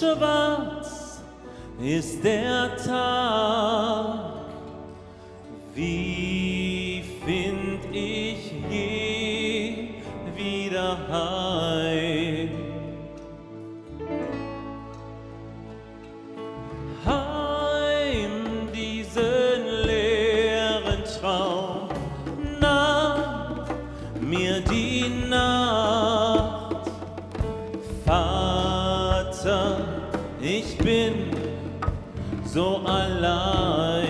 schwarz ist der Tag. Wie find ich je wieder heim? Heim diesen leeren Traum, nahm mir die Nacht, Vater ich bin so allein.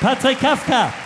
Patrick Kafka.